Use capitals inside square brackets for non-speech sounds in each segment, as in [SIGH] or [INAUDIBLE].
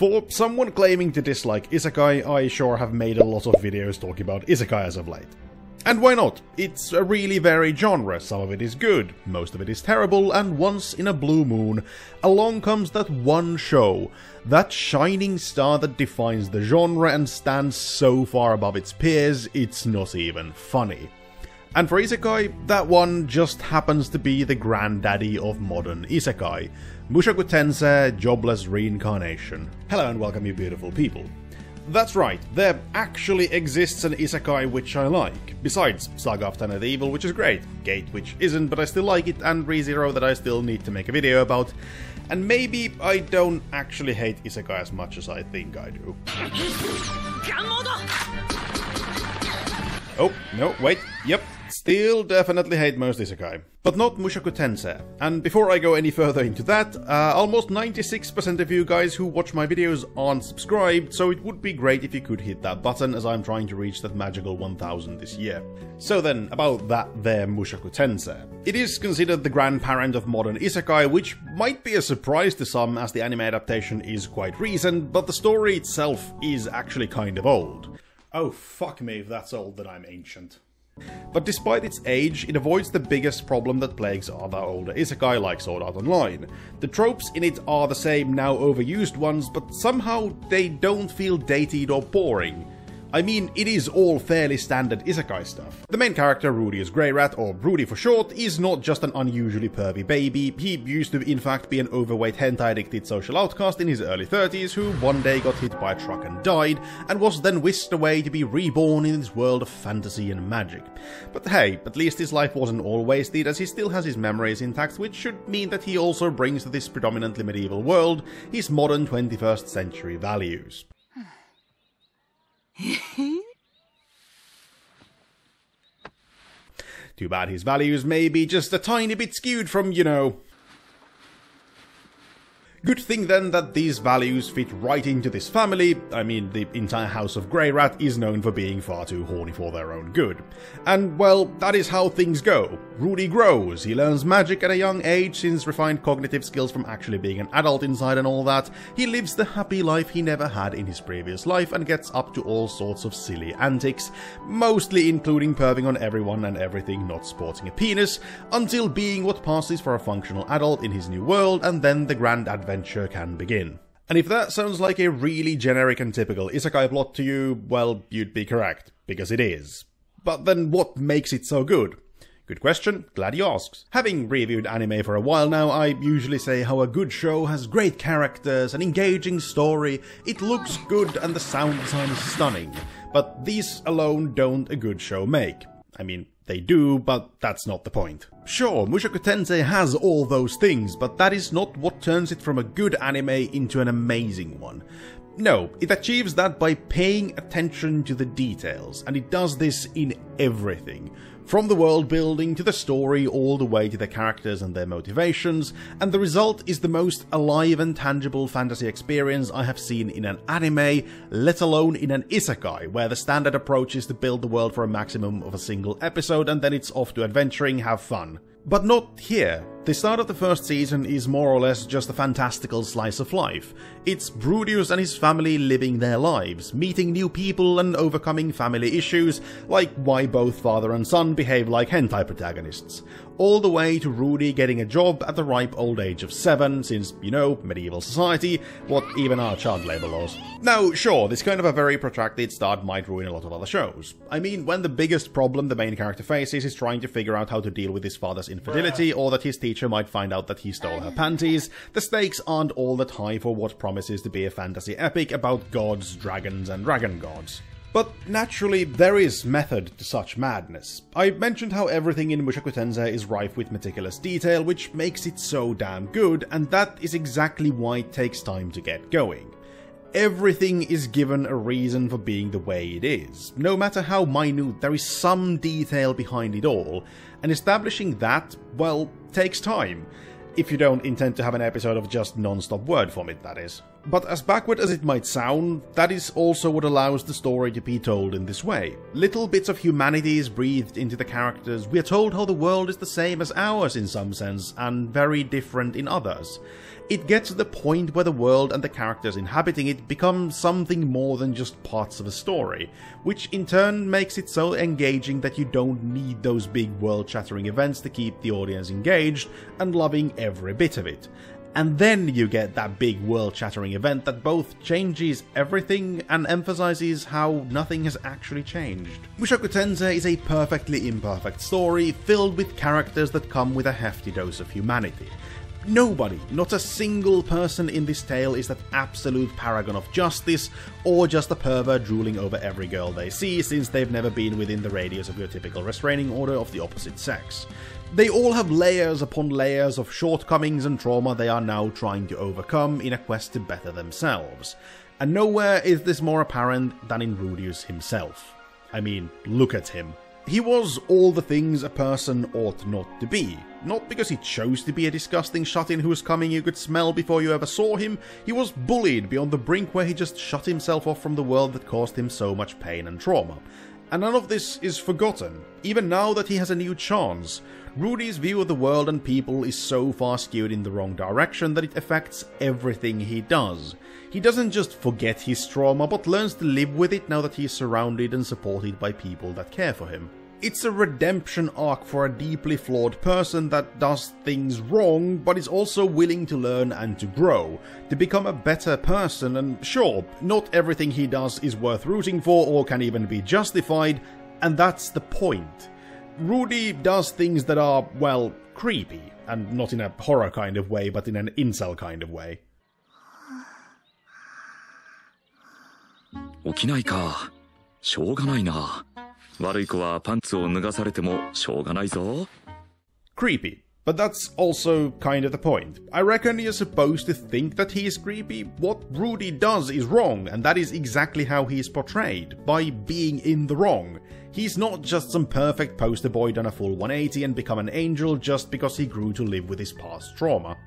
For someone claiming to dislike isekai, I sure have made a lot of videos talking about isekai as of late. And why not? It's a really varied genre, some of it is good, most of it is terrible, and once in a blue moon, along comes that one show, that shining star that defines the genre and stands so far above its peers, it's not even funny. And for Isekai, that one just happens to be the granddaddy of modern Isekai, Mushoku Tensei Jobless Reincarnation. Hello and welcome you beautiful people. That's right, there actually exists an isekai which I like, besides Saga of Tanya the Evil, which is great, Gate, which isn't, but I still like it, and ReZero that I still need to make a video about. And maybe I don't actually hate isekai as much as I think I do. [LAUGHS] Oh, no, wait, yep, Still definitely hate most isekai, but not Mushoku Tensei. And before I go any further into that, uh, almost 96% of you guys who watch my videos aren't subscribed, so it would be great if you could hit that button as I'm trying to reach that magical 1000 this year. So then, about that there Mushoku Tensei. It is considered the grandparent of modern isekai, which might be a surprise to some as the anime adaptation is quite recent, but the story itself is actually kind of old. Oh fuck me if that's old that I'm ancient. But despite its age, it avoids the biggest problem that plagues other older isekai like Sword Art Online. The tropes in it are the same now overused ones, but somehow they don't feel dated or boring. I mean, it is all fairly standard isekai stuff. The main character, Rudeus Greyrat, or Rudy for short, is not just an unusually pervy baby, he used to in fact be an overweight hentai-addicted social outcast in his early 30s who one day got hit by a truck and died, and was then whisked away to be reborn in this world of fantasy and magic. But hey, at least his life wasn't all wasted as he still has his memories intact, which should mean that he also brings to this predominantly medieval world his modern 21st century values. Too bad his values may be just a tiny bit skewed from, you know, Good thing then that these values fit right into this family, I mean the entire house of Greyrat is known for being far too horny for their own good. And well, that is how things go. Rudy grows, he learns magic at a young age since refined cognitive skills from actually being an adult inside and all that, he lives the happy life he never had in his previous life and gets up to all sorts of silly antics, mostly including perving on everyone and everything not sporting a penis, until being what passes for a functional adult in his new world and then the grand adventure adventure can begin. And if that sounds like a really generic and typical isekai plot to you, well, you'd be correct, because it is. But then what makes it so good? Good question, glad you asked. Having reviewed anime for a while now, I usually say how a good show has great characters, an engaging story, it looks good and the sound design is stunning. But these alone don't a good show make. I mean, they do, but that's not the point. Sure, Mushoku Tensei has all those things, but that is not what turns it from a good anime into an amazing one. No, it achieves that by paying attention to the details, and it does this in everything. From the world building to the story, all the way to the characters and their motivations, and the result is the most alive and tangible fantasy experience I have seen in an anime, let alone in an isekai, where the standard approach is to build the world for a maximum of a single episode and then it's off to adventuring, have fun. But not here. The start of the first season is more or less just a fantastical slice of life. It's Rudeus and his family living their lives, meeting new people and overcoming family issues, like why both father and son behave like hentai protagonists all the way to Rudy getting a job at the ripe old age of 7, since, you know, medieval society, what even are child labour laws. Now, sure, this kind of a very protracted start might ruin a lot of other shows. I mean, when the biggest problem the main character faces is trying to figure out how to deal with his father's infidelity, or that his teacher might find out that he stole her panties, the stakes aren't all that high for what promises to be a fantasy epic about gods, dragons, and dragon gods. But naturally, there is method to such madness. I mentioned how everything in Mushoku Tensei is rife with meticulous detail, which makes it so damn good, and that is exactly why it takes time to get going. Everything is given a reason for being the way it is. No matter how minute, there is some detail behind it all, and establishing that, well, takes time. If you don't intend to have an episode of just non-stop word vomit, that is. But as backward as it might sound, that is also what allows the story to be told in this way. Little bits of humanity is breathed into the characters, we are told how the world is the same as ours in some sense, and very different in others. It gets to the point where the world and the characters inhabiting it become something more than just parts of a story, which in turn makes it so engaging that you don't need those big world shattering events to keep the audience engaged and loving every bit of it. And then you get that big world shattering event that both changes everything and emphasizes how nothing has actually changed. Mushoku Tensei is a perfectly imperfect story filled with characters that come with a hefty dose of humanity. Nobody, not a single person in this tale is that absolute paragon of justice, or just a pervert drooling over every girl they see since they've never been within the radius of your typical restraining order of the opposite sex. They all have layers upon layers of shortcomings and trauma they are now trying to overcome in a quest to better themselves. And nowhere is this more apparent than in Rudeus himself. I mean, look at him. He was all the things a person ought not to be. Not because he chose to be a disgusting shut-in who was coming you could smell before you ever saw him, he was bullied beyond the brink where he just shut himself off from the world that caused him so much pain and trauma. And none of this is forgotten, even now that he has a new chance. Rudy's view of the world and people is so far skewed in the wrong direction that it affects everything he does. He doesn't just forget his trauma, but learns to live with it now that he is surrounded and supported by people that care for him. It's a redemption arc for a deeply flawed person that does things wrong, but is also willing to learn and to grow, to become a better person, and sure, not everything he does is worth rooting for or can even be justified, and that's the point. Rudy does things that are, well, creepy, and not in a horror kind of way, but in an incel kind of way. 起きないか。しょうがないな。 悪い子はパンツを脱がされてもしょうがないぞ。Creepy. But that's also kind of the point. I reckon you're supposed to think that he is creepy. What Rudy does is wrong, and that is exactly how he is portrayed, by being in the wrong. He's not just some perfect poster boy done a full 180 and become an angel just because he grew to live with his past trauma.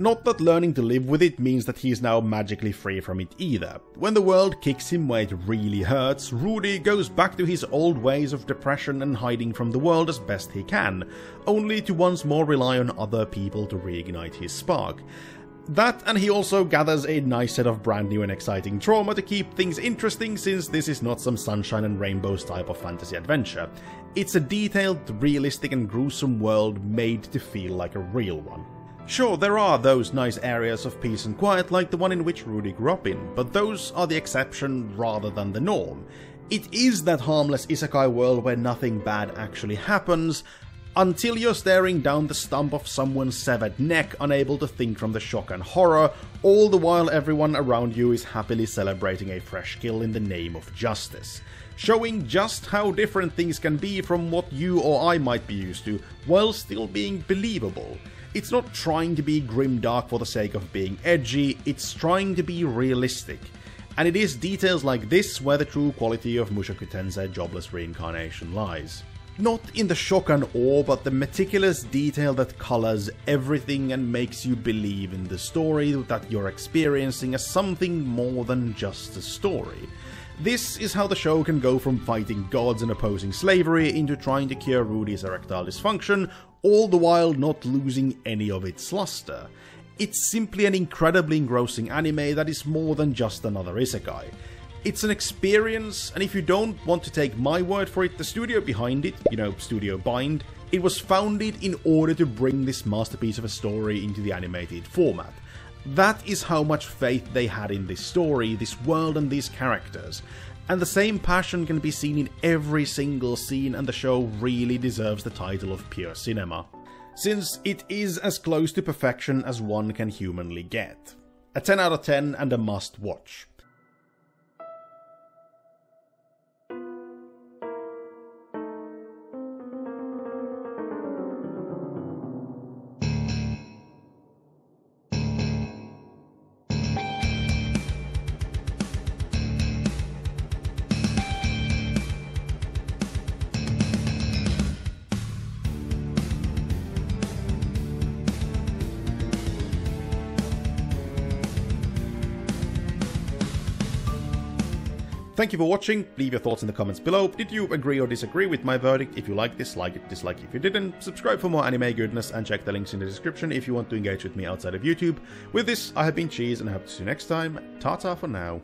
Not that learning to live with it means that he is now magically free from it either. When the world kicks him where it really hurts, Rudy goes back to his old ways of depression and hiding from the world as best he can, only to once more rely on other people to reignite his spark. That, and he also gathers a nice set of brand new and exciting trauma to keep things interesting since this is not some sunshine and rainbows type of fantasy adventure. It's a detailed, realistic and gruesome world made to feel like a real one. Sure, there are those nice areas of peace and quiet like the one in which Rudy grew up in, but those are the exception rather than the norm. It is that harmless isekai world where nothing bad actually happens, until you're staring down the stump of someone's severed neck, unable to think from the shock and horror, all the while everyone around you is happily celebrating a fresh kill in the name of justice. Showing just how different things can be from what you or I might be used to, while still being believable. It's not trying to be grimdark for the sake of being edgy, it's trying to be realistic. And it is details like this where the true quality of Mushoku Tensei Jobless Reincarnation lies. Not in the shock and awe, but the meticulous detail that colors everything and makes you believe in the story that you're experiencing as something more than just a story. This is how the show can go from fighting gods and opposing slavery into trying to cure Rudy's erectile dysfunction, all the while not losing any of its luster. It's simply an incredibly engrossing anime that is more than just another isekai. It's an experience, and if you don't want to take my word for it, the studio behind it, you know, Studio Bind, it was founded in order to bring this masterpiece of a story into the animated format. That is how much faith they had in this story, this world, and these characters. And the same passion can be seen in every single scene, and the show really deserves the title of pure cinema. Since it is as close to perfection as one can humanly get. A 10 out of 10 and a must watch. Thank you for watching, leave your thoughts in the comments below. Did you agree or disagree with my verdict? If you like this, like it, dislike if you didn't. Subscribe for more anime goodness and check the links in the description if you want to engage with me outside of YouTube. With this, I have been Cheese and I hope to see you next time. Ta-ta for now.